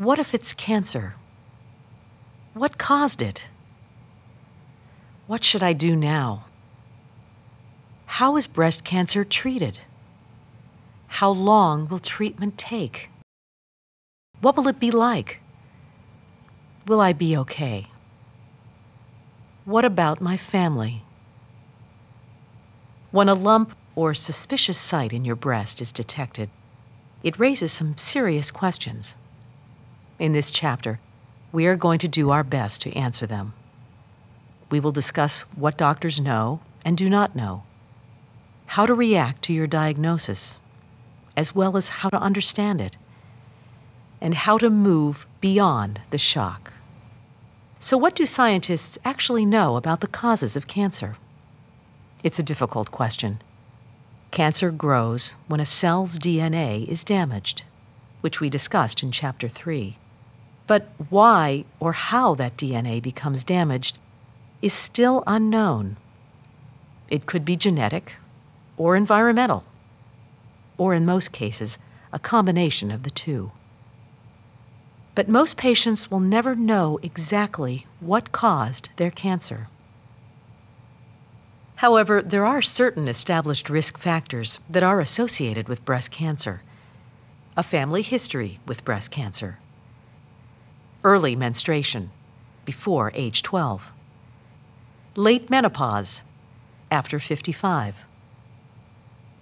What if it's cancer? What caused it? What should I do now? How is breast cancer treated? How long will treatment take? What will it be like? Will I be okay? What about my family? When a lump or suspicious site in your breast is detected, it raises some serious questions. In this chapter, we are going to do our best to answer them. We will discuss what doctors know and do not know, how to react to your diagnosis, as well as how to understand it, and how to move beyond the shock. So, what do scientists actually know about the causes of cancer? It's a difficult question. Cancer grows when a cell's DNA is damaged, which we discussed in Chapter 3. But why or how that DNA becomes damaged is still unknown. It could be genetic or environmental, or in most cases, a combination of the two. But most patients will never know exactly what caused their cancer. However, there are certain established risk factors that are associated with breast cancer. A family history with breast cancer, early menstruation, before age 12, late menopause, after 55,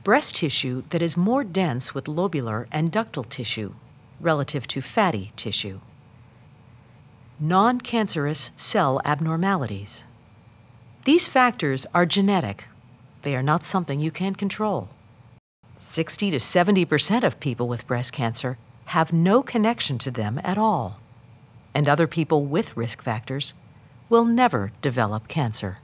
breast tissue that is more dense with lobular and ductal tissue relative to fatty tissue, non cancerous cell abnormalities. These factors are genetic, they are not something you can control. 60 to 70 percent of people with breast cancer have no connection to them at all, and other people with risk factors will never develop cancer.